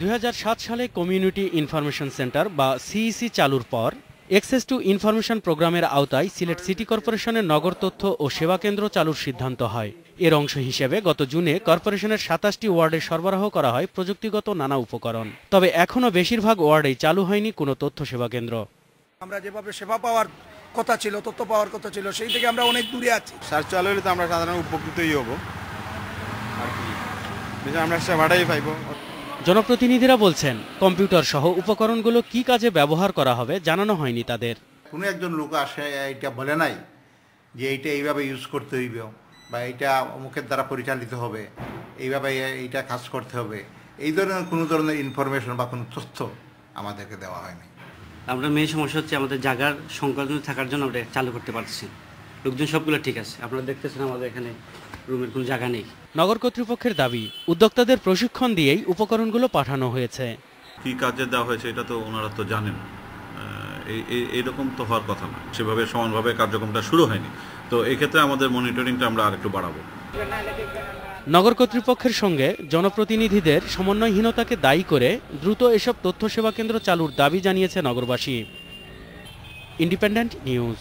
দুই হাজার সাত সালে কমিউনিটি ইনফরমেশন সেন্টার বা সিইসি চালুর পর এক্সেস টু ইনফরমেশন প্রোগ্রামের আওতায় সিলেট সিটি কর্পোরেশনের নগর তথ্য ও সেবা কেন্দ্র চালুর সিদ্ধান্ত হয়। এর অংশ হিসেবে গত জুনে কর্পোরেশনের সাতাশটি ওয়ার্ডে সরবরাহ করা হয় প্রযুক্তিগত নানা উপকরণ। তবে এখনও বেশিরভাগ ওয়ার্ডেই চালু হয়নি কোনো তথ্য সেবা কেন্দ্র। আমরা যেভাবে সেবা পাওয়ার কথা ছিল তথ্য পাওয়ার কথা ছিল সেই থেকে আমরা অনেক দূরে আছি। সার চালু হলে তো আমরা সাধারণ উপকৃতই হব। আর কি? আমরা সেবাটাই পাইব। জনপ্রতিনিধিরা বলছেন কম্পিউটার সহ উপকরণগুলো কি কাজে ব্যবহার করা হবে জানানো হয়নি তাদের। কোনো একজন লোক আসে এটা বলে নাই যে এইটা এইভাবে ইউজ করতে হইবে বা এইটা অমুকের দ্বারা পরিচালিত হবে এইভাবে এইটা কাজ করতে হবে। এই ধরনের কোনো ধরনের ইনফরমেশন বা কোনো তথ্য আমাদেরকে দেওয়া হয়নি। আমরা মেন সমস্যা হচ্ছে আমাদের জায়গার সংকলন থাকার জন্য আমরা চালু করতে পারছি না। লোকজন সবগুলো ঠিক আছে। আপনারা দেখতেছেন আমাদের এখানে রুমের কোনো জায়গা নেই। নগর কর্তৃপক্ষের দাবি উদ্যোক্তাদের প্রশিক্ষণ দিয়েই উপকরণগুলো পাঠানো হয়েছে। কি কাজে দেওয়া হয়েছে এটা তো ওনারা তো জানেন। এইরকম তো হওয়ার কথা না। সেভাবে সমানভাবে কার্যক্রমটা শুরু হয়নি। তো এই ক্ষেত্রে আমাদের মনিটরিংটা আমরা আরেকটু বাড়াবো। নগর কর্তৃপক্ষের সঙ্গে জনপ্রতিনিধিদের সমন্বয়হীনতাকে দায়ী করে দ্রুত এসব তথ্য সেবা কেন্দ্র চালুর দাবি জানিয়েছে নগরবাসী। Independent news